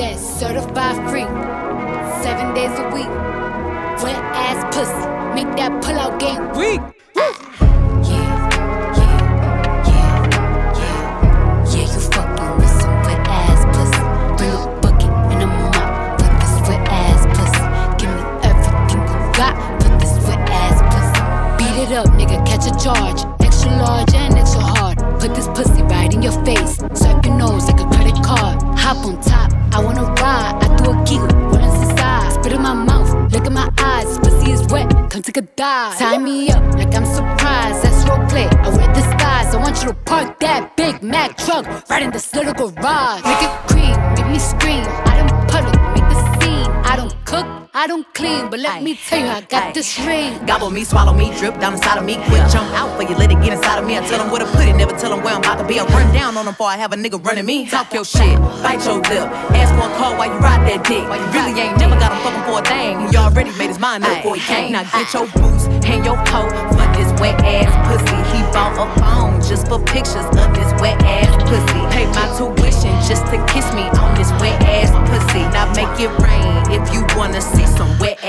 said certified free, seven days a week. Wet ass pussy, make that pull out game weak. Yeah, yeah, yeah, yeah. Yeah, you fucking with some wet ass pussy. Bring a bucket and a mop for this wet ass pussy. Give me everything you got for this wet ass pussy. Beat it up, nigga, catch a charge. Extra large and extra hard. Put this pussy right in your face. Come take a dive. Tie me up like I'm surprised. That's role play. I wear disguise. I want you to park that Big Mac truck right in this little garage. Make it cream, make me scream. I don't clean, but let me tell you, I got this ring. Gobble me, swallow me, drip down inside of me. Quick jump out for you, let it get inside of me. I tell them where to put it, never tell them where I'm about to be. I run down on them before I have a nigga running me. Talk your shit, bite your lip. Ask for a call while you ride that dick. You really ain't never got him fucking for a thing. He already made his mind up before he came. Now get your boots and your coat for this wet ass pussy. He bought a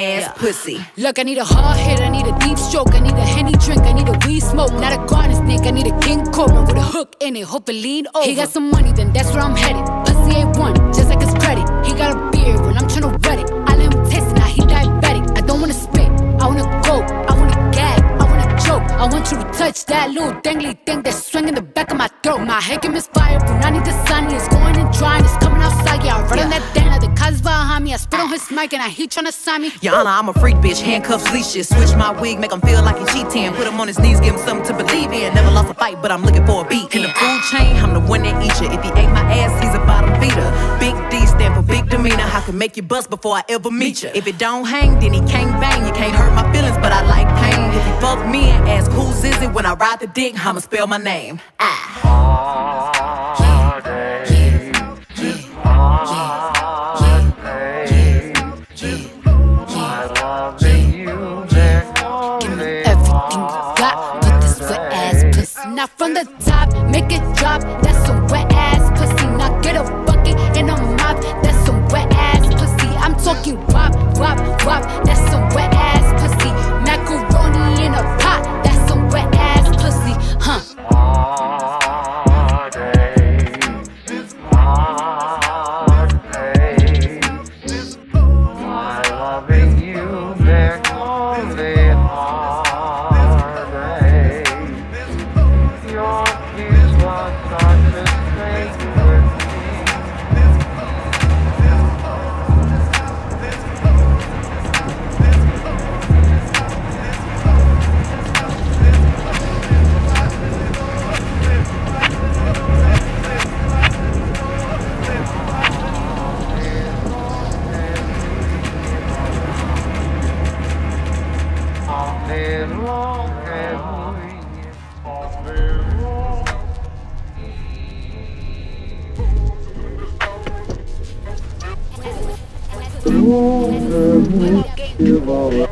ass pussy. Look, I need a hard hit, I need a deep stroke, I need a henny drink, I need a weed smoke, not a garden snake, I need a king cobra with a hook in it, hope it lean over. He got some money, then that's where I'm headed. Pussy ain't one, just like his credit. He got a beard when I'm trying to wet it. I let him taste it, now he diabetic. I don't wanna spit, I wanna go, I wanna gag, I wanna choke. I want you to touch that little dangly thing that's swinging the back of my throat. My head can misfire, but I need the sunny. It's going his mic and I he tryna sign me. Your Honor, I'm a freak bitch, handcuffs, leashes. Switch my wig, make him feel like he cheating. Put him on his knees, give him something to believe in. Never lost a fight, but I'm looking for a beat. In the food chain, I'm the one that eat you. If he ate my ass, he's a bottom feeder. Big D stand for big demeanor. I can make you bust before I ever meet you. If it don't hang, then he can't bang. You can't hurt my feelings, but I like pain. If he fuck me and ask who's is it when I ride the dick, I'ma spell my name. Ah. Everything you got, wet ass pussy. Now from the top, make it drop. That's some wet ass pussy. Now get a bucket and a mop. That's some wet ass pussy. I'm talking wop, wop, wop. That's some water will devour.